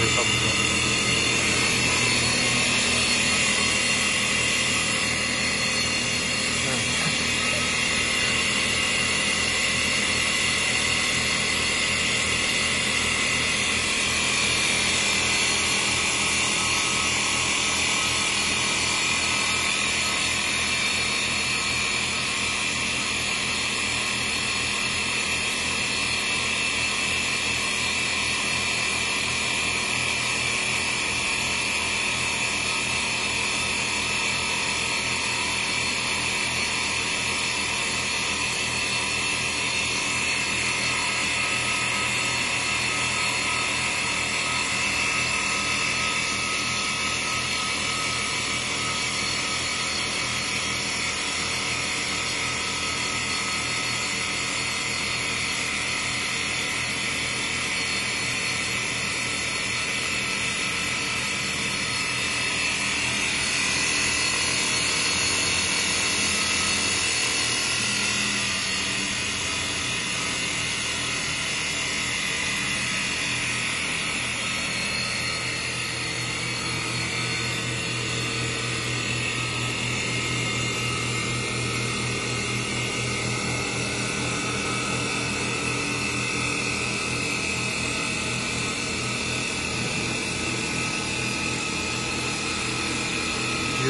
Republican.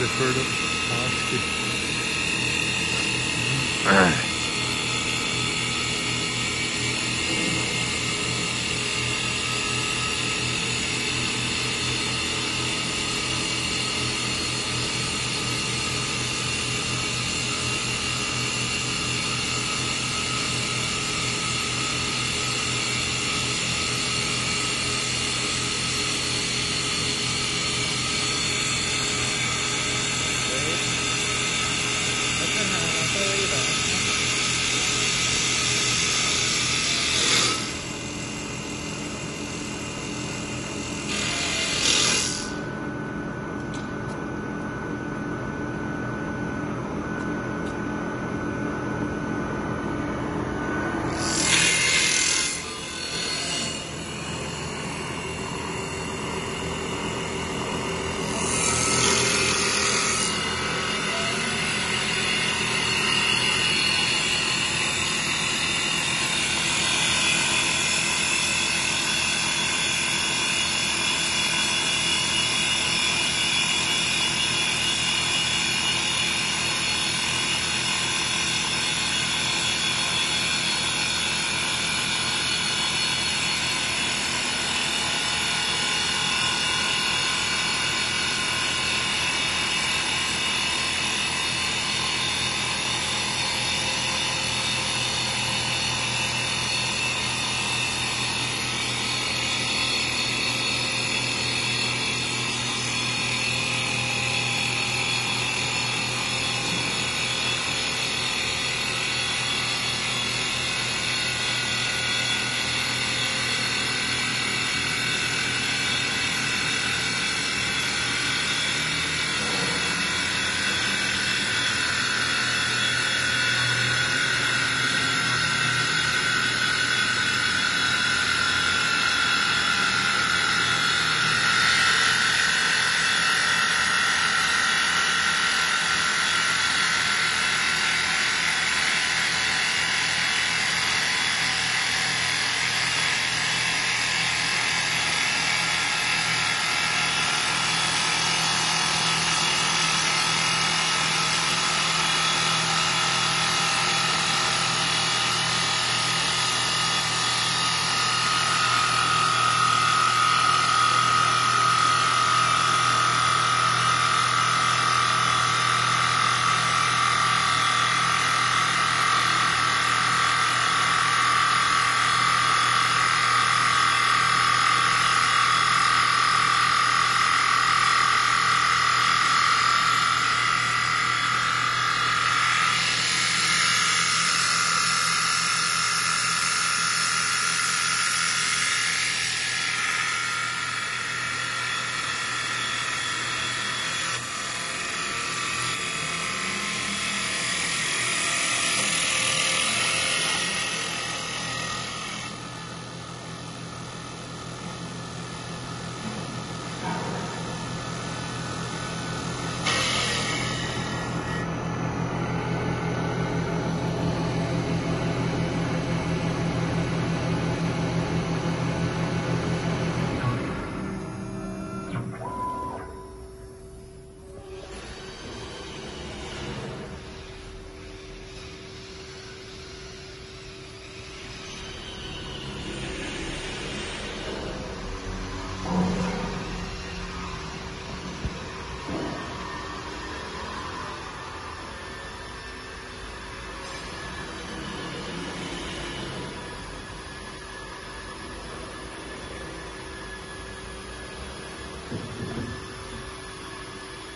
referred to.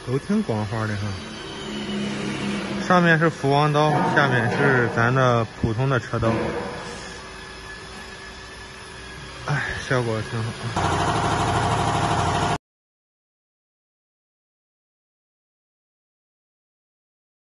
都挺光滑的哈。上面是福王刀，下面是咱的普通的车道。哎，效果挺好。